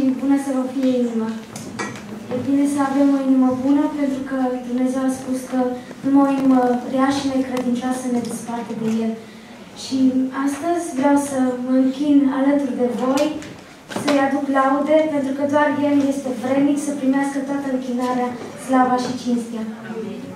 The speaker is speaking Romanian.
Bună să vă fie inima. E bine să avem o inimă bună pentru că Dumnezeu a spus că numai o inimă rea și necredincioasă ne desparte de El. Și astăzi vreau să mă închin alături de voi, să-i aduc laude, pentru că doar El este vrednic să primească toată închinarea, slava și cinstea. Amin.